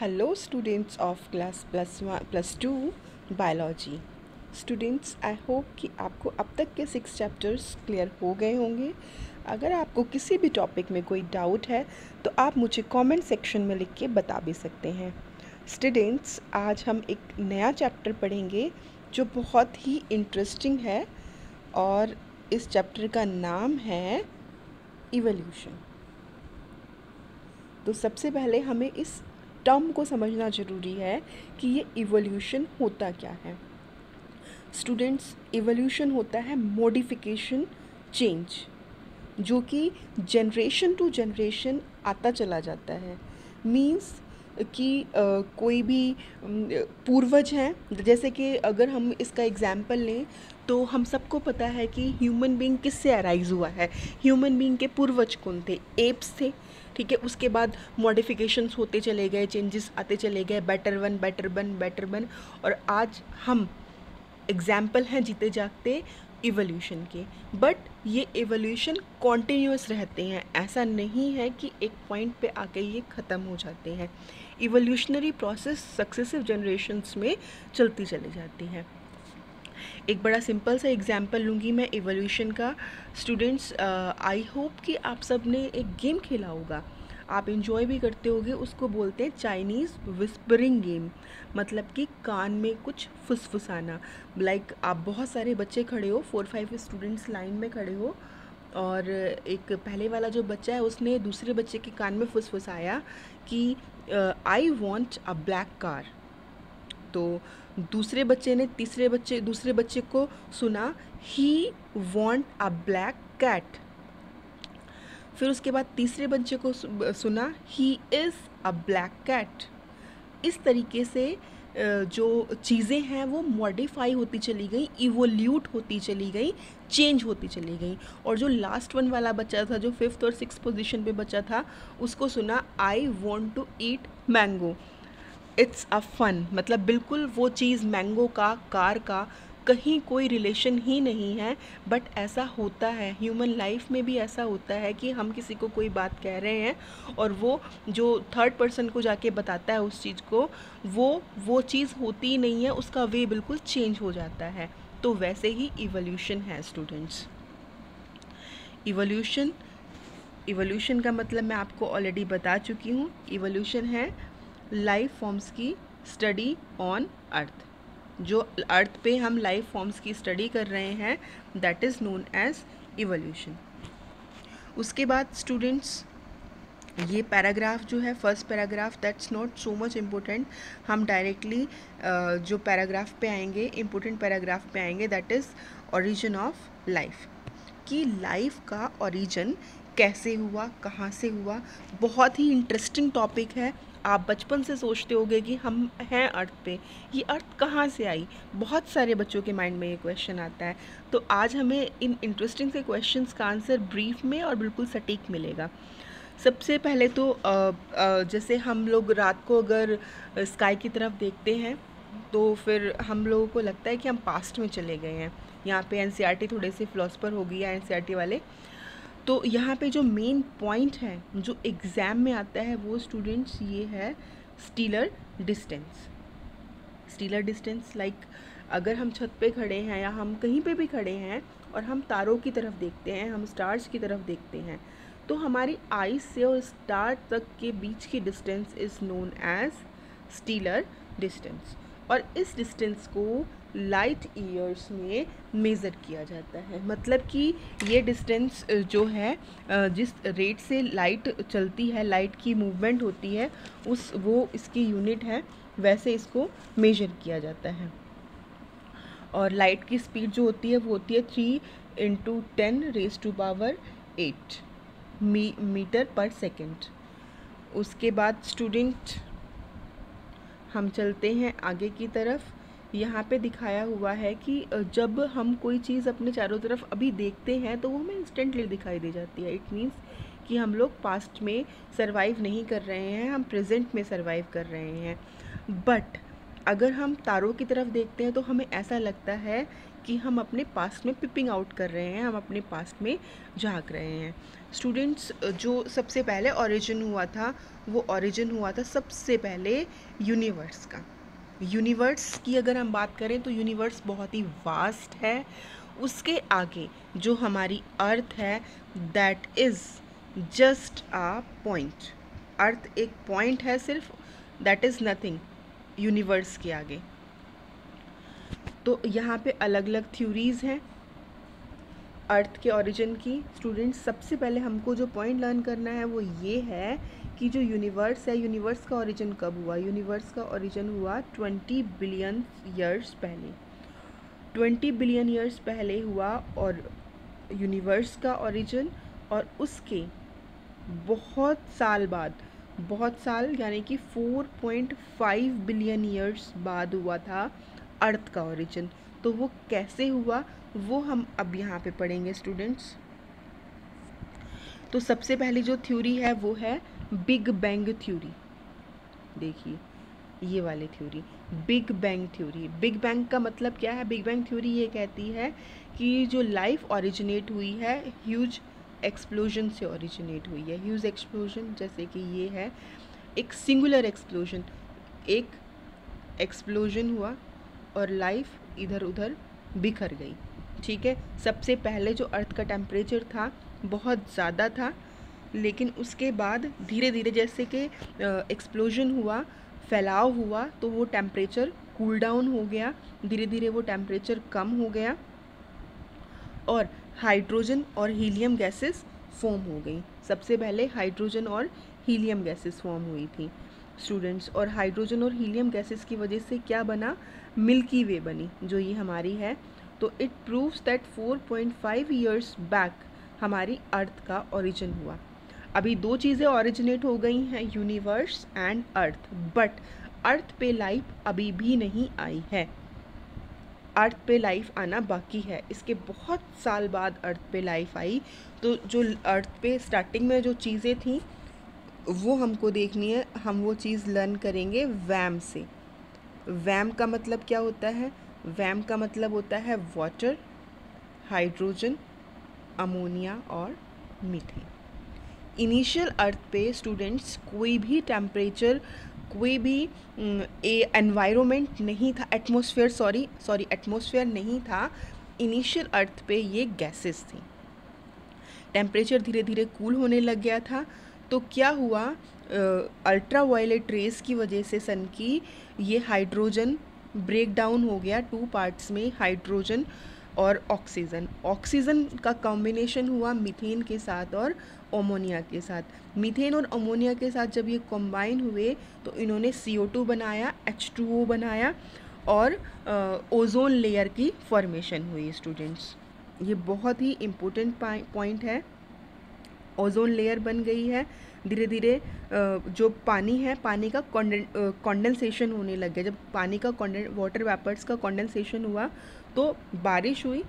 Hello, students of class plus one plus two biology students I hope कि आपको अब तक के सिक्स चैप्टर्स क्लियर हो गए होंगे। अगर आपको किसी भी टॉपिक में कोई डाउट है तो आप मुझे कमेंट सेक्शन में लिख के बता भी सकते हैं। स्टूडेंट्स आज हम एक नया चैप्टर पढ़ेंगे, जो बहुत ही इंटरेस्टिंग है और इस चैप्टर का नाम है इवोल्यूशन तो सबसे पहले हमें इस टर्म को समझना ज़रूरी है कि ये इवोल्यूशन होता क्या है। स्टूडेंट्स इवोल्यूशन होता है मॉडिफिकेशन चेंज जो कि जनरेशन टू जनरेशन आता चला जाता है। मींस कि uh, कोई भी पूर्वज हैं जैसे कि अगर हम इसका एग्ज़ाम्पल लें तो हम सबको पता है कि ह्यूमन बींग किससे अराइज हुआ है? ह्यूमन बींग के पूर्वज कौन थे? एप्स थे, ठीक है? उसके बाद मॉडिफिकेशंस होते चले गए चेंजेस आते चले गए better one better one better one और आज हम एग्ज़ाम्पल हैं जीते जागते इवोल्यूशन के। बट ये एवोल्यूशन कॉन्टीन्यूस रहते हैं। ऐसा नहीं है कि एक पॉइंट पे आके ये ख़त्म हो जाते हैं। इवोल्यूशनरी प्रोसेस सक्सेसिव जनरेशन्स में चलती चली जाती है। एक बड़ा सिंपल सा एग्जांपल लूँगी मैं एवोल्यूशन का. स्टूडेंट्स आई होप कि आप सबने एक गेम खेला होगा. आप इन्जॉय भी करते होगे, उसको बोलते हैं चाइनीज़ विस्परिंग गेम मतलब कि कान में कुछ फुसफुसाना. लाइक आप बहुत सारे बच्चे खड़े हो फोर फाइव स्टूडेंट्स लाइन में खड़े हो, और एक पहले वाला जो बच्चा है, उसने दूसरे बच्चे के कान में फुसफुसाया कि I want a black car तो दूसरे बच्चे ने तीसरे बच्चे, दूसरे बच्चे को सुना ही वॉन्ट अ ब्लैक कैट फिर उसके बाद तीसरे बच्चे को सुना ही इज़ अ ब्लैक कैट इस तरीके से जो चीज़ें हैं, वो मॉडिफाई होती चली गई इवोल्यूट होती चली गई चेंज होती चली गई। और जो लास्ट वन वाला बच्चा था, जो फिफ्थ और सिक्स पोजीशन पे बच्चा था, उसको सुना I want to eat mango it's a fun. मतलब बिल्कुल वो चीज़ मैंगो का, कार का, कहीं कोई रिलेशन ही नहीं है, बट ऐसा होता है। ह्यूमन लाइफ में भी ऐसा होता है कि हम किसी को कोई बात कह रहे हैं और वो जो थर्ड पर्सन को जाके बताता है उस चीज़ को, वो वो चीज़ होती ही नहीं है, उसका वे बिल्कुल चेंज हो जाता है। तो वैसे ही इवोल्यूशन है स्टूडेंट्स इवोल्यूशन इवोल्यूशन का मतलब मैं आपको ऑलरेडी बता चुकी हूँ। इवोल्यूशन है लाइफ फॉर्म्स की स्टडी ऑन अर्थ जो अर्थ पे हम लाइफ फॉर्म्स की स्टडी कर रहे हैं that is known as evolution उसके बाद स्टूडेंट्स ये पैराग्राफ जो है first paragraph that's not so much important हम डायरेक्टली जो पैराग्राफ पे आएँगे इम्पोर्टेंट पैराग्राफ पे आएँगे that is origin of life कि लाइफ का ओरिजिन कैसे हुआ, कहाँ से हुआ, बहुत ही इंटरेस्टिंग टॉपिक है आप बचपन से सोचते होगे कि हम हैं अर्थ पे, ये अर्थ कहाँ से आई? बहुत सारे बच्चों के माइंड में ये क्वेश्चन आता है। तो आज हमें इन इंटरेस्टिंग से क्वेश्चंस का आंसर ब्रीफ में और बिल्कुल सटीक मिलेगा। सबसे पहले तो जैसे हम लोग रात को अगर स्काई की तरफ़ देखते हैं तो फिर हम लोगों को लगता है कि हम पास्ट में चले गए हैं। यहाँ पे एन e थोड़े से फ़िलासफ़र हो गया एन e वाले। तो यहाँ पे जो मेन पॉइंट है, जो एग्ज़ाम में आता है, वो स्टूडेंट्स ये है stellar distance stellar distance like अगर हम छत पे खड़े हैं या हम कहीं पे भी खड़े हैं और हम तारों की तरफ़ देखते हैं, हम स्टार्स की तरफ़ देखते हैं तो हमारी आइस से और स्टार तक के बीच की distance is known as stellar distance और इस डिस्टेंस को लाइट ईयर्स में मेज़र किया जाता है। मतलब कि ये डिस्टेंस जो है जिस रेट से लाइट चलती है लाइट की मूवमेंट होती है, उस, वो इसकी यूनिट है, वैसे इसको मेजर किया जाता है। और लाइट की स्पीड जो होती है, वो होती है three into ten raise to power eight m meter per second उसके बाद स्टूडेंट हम चलते हैं आगे की तरफ़। यहाँ पे दिखाया हुआ है कि जब हम कोई चीज़ अपने चारों तरफ़ अभी देखते हैं तो वो हमें इंस्टेंटली दिखाई दे जाती है। इट मीन्स कि हम लोग पास्ट में सर्वाइव नहीं कर रहे हैं, हम प्रेजेंट में सर्वाइव कर रहे हैं। बट अगर हम तारों की तरफ़ देखते हैं तो हमें ऐसा लगता है कि हम अपने पास्ट में पिपिंग आउट कर रहे हैं, हम अपने पास्ट में झाँक रहे हैं। स्टूडेंट्स जो सबसे पहले ओरिजिन हुआ था, वो ओरिजिन हुआ था सबसे पहले यूनिवर्स का। यूनिवर्स की अगर हम बात करें तो यूनिवर्स बहुत ही वास्ट है। उसके आगे जो हमारी अर्थ है that is just a point earth एक पॉइंट है सिर्फ़ दैट इज़ नथिंग यूनिवर्स के आगे। तो यहाँ पे अलग अलग थ्योरीज़ हैं। अर्थ के ओरिजिन की स्टूडेंट्स सबसे पहले हमको जो पॉइंट लर्न करना है वो ये है कि जो यूनिवर्स है यूनिवर्स का ओरिजिन कब हुआ? यूनिवर्स का ओरिजिन हुआ ट्वेंटी बिलियन ईयर्स पहले। ट्वेंटी बिलियन ईयर्स पहले हुआ और यूनिवर्स का ओरिजिन और उसके बहुत साल बाद, बहुत साल यानी कि 4.5 बिलियन ईयर्स बाद हुआ था अर्थ का ओरिजिन तो वो कैसे हुआ? वो हम अब यहाँ पे पढ़ेंगे स्टूडेंट्स तो सबसे पहली जो थ्योरी है वो है बिग बैंग थ्योरी। देखिए, ये वाली theory, big bang theory. Big bang का मतलब क्या है? बिग बैंग थ्योरी ये कहती है कि जो लाइफ ओरिजिनेट हुई है, ह्यूज एक्सप्लोजन से ओरिजिनेट हुई है। ह्यूज एक्सप्लोजन जैसे कि ये है, एक सिंगुलर एक्सप्लोजन। एक एक्सप्लोजन हुआ और लाइफ इधर उधर बिखर गई। ठीक है? सबसे पहले जो अर्थ का टेम्परेचर था बहुत ज़्यादा था, लेकिन उसके बाद धीरे धीरे जैसे कि एक्सप्लोजन हुआ, फैलाव हुआ तो वो टेम्परेचर कूल डाउन हो गया धीरे धीरे वो टेम्परेचर कम हो गया और हाइड्रोजन और हीलियम गैसेस फॉर्म हो गई। सबसे पहले हाइड्रोजन और हीलियम गैसेस फॉर्म हुई थी। स्टूडेंट्स और हाइड्रोजन और हीलियम गैसेस की वजह से क्या बना? मिल्की वे बनी, जो ये हमारी है। तो it proves that 4.5 years back हमारी अर्थ का ओरिजिन हुआ। अभी दो चीज़ें ओरिजिनेट हो गई हैं universe and earth but earth पे लाइफ अभी भी नहीं आई है। अर्थ पे लाइफ आना बाकी है। इसके बहुत साल बाद अर्थ पे लाइफ आई। तो जो अर्थ पे स्टार्टिंग में जो चीज़ें थी, वो हमको देखनी है। हम वो चीज़ लर्न करेंगे वैम से। वैम का मतलब क्या होता है? वैम का मतलब होता है वाटर हाइड्रोजन अमोनिया और मीथेन। इनिशियल अर्थ पे स्टूडेंट्स कोई भी टेम्परेचर कोई भी एनवायरनमेंट नहीं था एटमॉस्फेयर सॉरी सॉरी एटमॉस्फेयर नहीं था इनिशियल अर्थ पे ये गैसेस थी। टेम्परेचर धीरे धीरे कूल होने लग गया था तो क्या हुआ अल्ट्रा वायलेट रेस की वजह से सन की ये हाइड्रोजन ब्रेक डाउन हो गया टू पार्ट्स में हाइड्रोजन और ऑक्सीजन ऑक्सीजन का कॉम्बिनेशन हुआ मीथेन के साथ और अमोनिया के साथ. मीथेन और अमोनिया के साथ जब ये कंबाइन हुए तो इन्होंने CO2 बनाया H2O बनाया और ओजोन लेयर की फॉर्मेशन हुई स्टूडेंट्स ये बहुत ही इम्पोर्टेंट पॉइंट है. ओजोन लेयर बन गई है. धीरे धीरे जो पानी है, पानी का कॉन्डेंसेशन होने लग गया. जब पानी का वाटर वेपर्स का कॉन्डेंसेशन हुआ तो बारिश हुई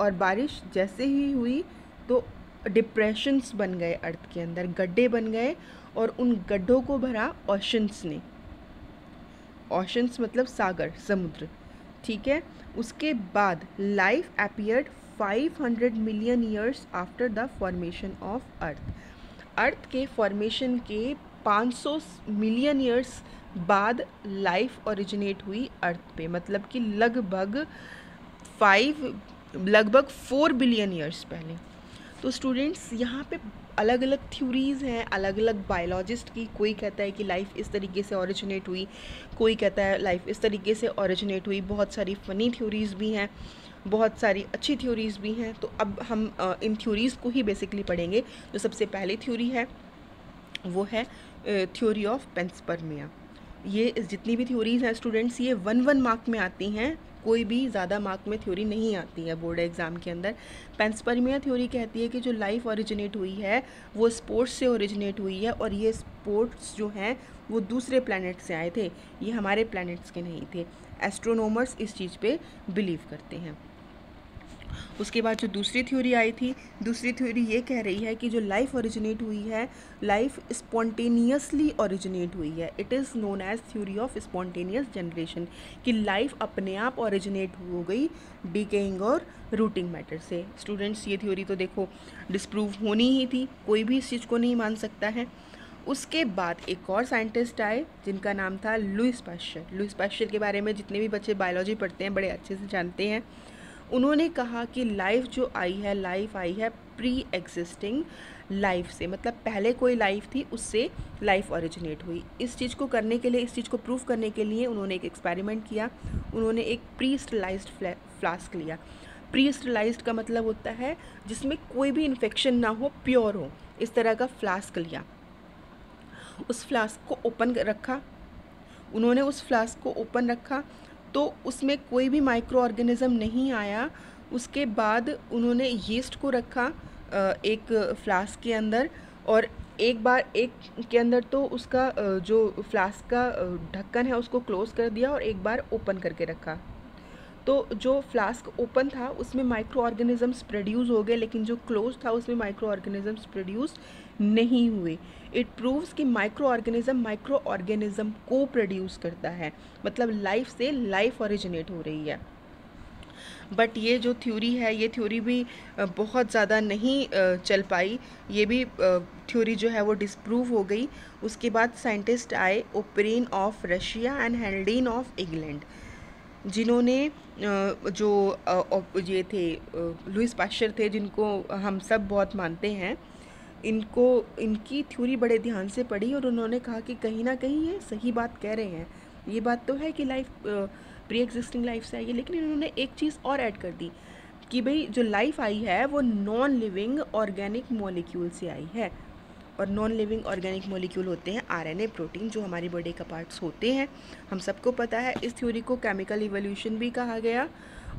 और बारिश जैसे ही हुई तो डिप्रेशंस बन गए अर्थ के अंदर, गड्ढे बन गए और उन गड्ढों को भरा ओशंस ने। ओशंस मतलब सागर, समुद्र, ठीक है? उसके बाद life appeared 500 million years after the formation of earth earth के फॉर्मेशन के 500 मिलियन ईयर्स बाद लाइफ ओरिजिनेट हुई अर्थ पे मतलब कि लगभग फाइव लगभग फोर बिलियन ईयर्स पहले। तो स्टूडेंट्स यहाँ पे अलग अलग थ्योरीज़ हैं अलग अलग बायोलॉजिस्ट की। कोई कहता है कि लाइफ इस तरीके से ओरिजिनेट हुई, कोई कहता है लाइफ इस तरीके से ओरिजिनेट हुई। बहुत सारी फ़नी थ्योरीज़ भी हैं, बहुत सारी अच्छी थ्योरीज़ भी हैं। तो अब हम इन थ्योरीज़ को ही बेसिकली पढ़ेंगे। जो सबसे पहली थ्योरी है, वो है थ्योरी ऑफ़ पेंसपर्मिया ये जितनी भी थ्योरीज़ हैं स्टूडेंट्स ये वन वन मार्क में आती हैं। कोई भी ज़्यादा मार्क में थ्योरी नहीं आती है बोर्ड एग्ज़ाम के अंदर। पेंसपर्मिया थ्योरी कहती है कि जो लाइफ ओरिजिनेट हुई है, वो स्पोर्ट्स से ओरिजिनेट हुई है और ये स्पोर्ट्स जो हैं, वो दूसरे प्लानट से आए थे। ये हमारे प्लानट्स के नहीं थे। एस्ट्रोनोमर्स इस चीज़ पर बिलीव करते हैं। उसके बाद जो दूसरी थ्योरी आई थी, दूसरी थ्योरी ये कह रही है कि जो लाइफ ओरिजिनेट हुई है लाइफ स्पॉन्टेनियसली ओरिजिनेट हुई है। It is known as theory of spontaneous generation कि लाइफ अपने आप ओरिजिनेट हो गई डिकेइंग और रूटिंग मैटर से। स्टूडेंट्स ये थ्योरी तो देखो डिस्प्रूव होनी ही थी, कोई भी इस चीज़ को नहीं मान सकता है। उसके बाद एक और साइंटिस्ट आए, जिनका नाम था लुइस पाश्चर लुइस पाश्चर के बारे में जितने भी बच्चे बायोलॉजी पढ़ते हैं, बड़े अच्छे से जानते हैं। उन्होंने कहा कि लाइफ जो आई है लाइफ आई है प्री एग्जिस्टिंग लाइफ से। मतलब पहले कोई लाइफ थी, उससे लाइफ ओरिजिनेट हुई। इस चीज़ को करने के लिए, इस चीज़ को प्रूव करने के लिए उन्होंने एक एक्सपेरिमेंट किया। उन्होंने एक प्री स्टलाइज फ्लास्क लिया। प्री स्टलाइज का मतलब होता है जिसमें कोई भी इन्फेक्शन ना हो प्योर हो। इस तरह का फ्लास्क लिया। उस फ्लास्क को ओपन रखा। उन्होंने उस फ्लास्क को ओपन रखा। तो उसमें कोई भी माइक्रो ऑर्गेनिज़म नहीं आया। उसके बाद उन्होंने यीस्ट को रखा एक फ्लास्क के अंदर और एक बार एक के अंदर तो उसका जो फ्लास्क का ढक्कन है उसको क्लोज़ कर दिया और एक बार ओपन करके रखा। तो जो फ्लास्क ओपन था, उसमें माइक्रो ऑर्गेनिज़म्स प्रोड्यूस हो गए, लेकिन जो क्लोज था, उसमें माइक्रो ऑर्गेनिज़म्स प्रोड्यूस नहीं हुए। इट प्रूव्स कि माइक्रो ऑर्गेनिज़म माइक्रो ऑर्गेनिज़म को प्रोड्यूस करता है। मतलब लाइफ से लाइफ ओरिजिनेट हो रही है। बट ये जो थ्योरी है, ये थ्योरी भी बहुत ज़्यादा नहीं चल पाई। ये भी थ्योरी जो है वो डिस्प्रूव हो गई। उसके बाद साइंटिस्ट आए Oparin of Russia and Haldane of England जिन्होंने जो ये थे लुइस पाश्चर थे, जिनको हम सब बहुत मानते हैं, इनको, इनकी थ्योरी बड़े ध्यान से पढ़ी और उन्होंने कहा कि कहीं ना कहीं ये सही बात कह रहे हैं। ये बात तो है कि लाइफ प्री एग्जिस्टिंग लाइफ से आई है, लेकिन इन्होंने एक चीज़ और ऐड कर दी कि भाई, जो लाइफ आई है, वो नॉन लिविंग ऑर्गेनिक मॉलिक्यूल से आई है। और नॉन लिविंग ऑर्गेनिक मोलिक्यूल होते हैं आरएनए प्रोटीन जो हमारी बॉडी का पार्ट्स होते हैं। हम सबको पता है इस थ्योरी को केमिकल इवोल्यूशन भी कहा गया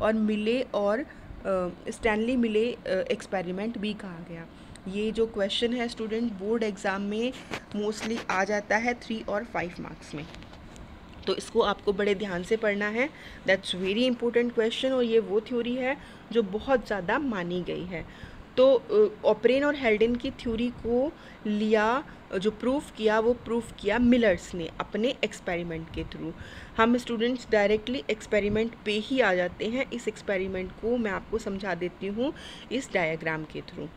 और मिले और Stanley uh, Miller experiment uh, भी कहा गया। ये जो क्वेश्चन है स्टूडेंट बोर्ड एग्ज़ाम में मोस्टली आ जाता है थ्री और फाइव मार्क्स में। तो इसको आपको बड़े ध्यान से पढ़ना है। दैट्स वेरी इंपॉर्टेंट क्वेश्चन और ये वो थ्योरी है जो बहुत ज़्यादा मानी गई है। तो ऑपरेन और हेल्डन की थ्योरी को लिया, जो प्रूफ किया, वो प्रूफ किया मिलर्स ने अपने एक्सपेरिमेंट के थ्रू। हम स्टूडेंट्स डायरेक्टली एक्सपेरिमेंट पे ही आ जाते हैं। इस एक्सपेरिमेंट को मैं आपको समझा देती हूँ इस डायग्राम के थ्रू।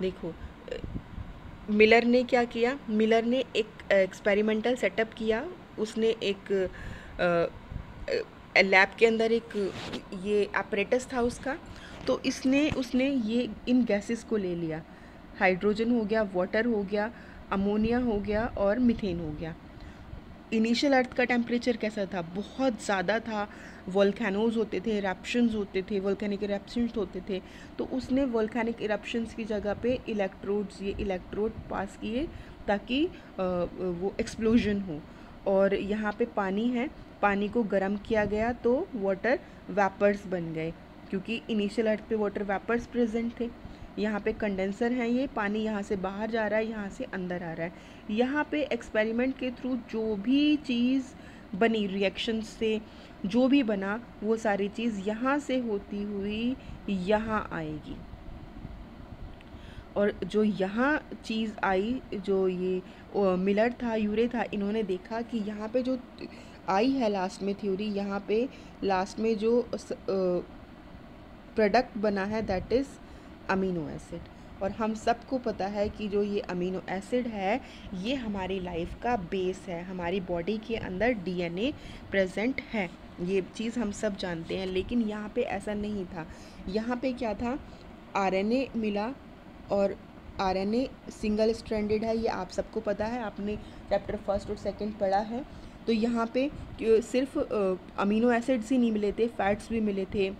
देखो मिलर ने क्या किया? मिलर ने एक एक्सपेरिमेंटल सेटअप किया। उसने एक लैब के अंदर एक ये ऑपरेटस था उसका। तो इसने, उसने ये, इन गैसेस को ले लिया। हाइड्रोजन हो गया वाटर हो गया अमोनिया हो गया और मिथेन हो गया। इनिशियल अर्थ का टेम्परेचर कैसा था? बहुत ज़्यादा था। वोल्केनोज होते थे इरप्शंस होते थे वोल्केनिक इरप्शंस होते थे। तो उसने वोल्केनिक इरप्शंस की जगह पे इलेक्ट्रोड्स ये इलेक्ट्रोड पास किए ताकि वो एक्सप्लोजन हो। और यहाँ पे पानी है, पानी को गर्म किया गया तो वाटर वेपर्स बन गए। क्योंकि इनिशियल अर्थ पे वाटर वेपर्स प्रेजेंट थे। यहाँ पे कंडेंसर है ये, पानी यहाँ से बाहर जा रहा है, यहाँ से अंदर आ रहा है। यहाँ पे एक्सपेरिमेंट के थ्रू जो भी चीज़ बनी रिएक्शन से जो भी बना, वो सारी चीज़ यहाँ से होती हुई यहाँ आएगी। और जो यहाँ चीज़ आई, जो ये मिलर था यूरे था, इन्होंने देखा कि यहाँ पे जो आई है लास्ट में थ्योरी यहाँ पे लास्ट में जो प्रोडक्ट बना है दैट इज़ अमीनो एसिड और हम सबको पता है कि जो ये अमीनो एसिड है, ये हमारी लाइफ का बेस है, हमारी बॉडी के अंदर डीएनए प्रेजेंट है। ये चीज़ हम सब जानते हैं, लेकिन यहाँ पे ऐसा नहीं था। यहाँ पे क्या था? आरएनए मिला और आरएनए सिंगल स्ट्रैंडेड है, ये आप सबको पता है, आपने चैप्टर फ़र्स्ट और सेकंड पढ़ा है। तो यहाँ पे सिर्फ़ अमीनो एसिड्स ही नहीं मिले थे फैट्स भी मिले थे।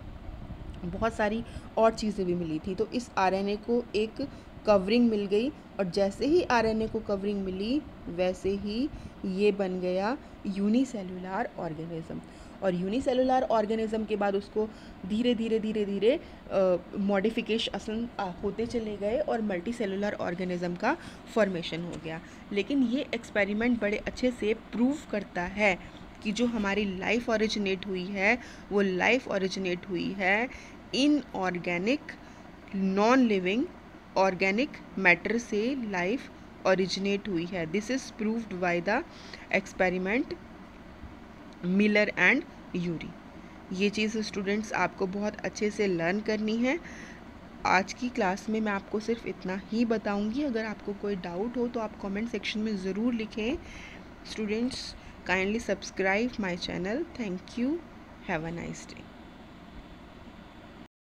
बहुत सारी और चीज़ें भी मिली थी। तो इस आरएनए को एक कवरिंग मिल गई और जैसे ही आरएनए को कवरिंग मिली, वैसे ही ये बन गया यूनिसेलुलर ऑर्गेनिज्म। और यूनिसेलुलर ऑर्गेनिज्म के बाद उसको धीरे धीरे धीरे धीरे मॉडिफिकेशन होते चले गए और मल्टी सेलुलर ऑर्गेनिज्म का फॉर्मेशन हो गया। लेकिन ये एक्सपेरिमेंट बड़े अच्छे से प्रूव करता है। कि जो हमारी लाइफ ओरिजिनेट हुई है, वो लाइफ ओरिजिनेट हुई है inorganic non living organic matter से लाइफ ओरिजिनेट हुई है। This is proved by the experiment Miller and Urey ये चीज़ स्टूडेंट्स आपको बहुत अच्छे से लर्न करनी है। आज की क्लास में मैं आपको सिर्फ़ इतना ही बताऊँगी। अगर आपको कोई डाउट हो तो आप कमेंट सेक्शन में ज़रूर लिखें। Students Kindly subscribe my channel. Thank you. Have a nice day.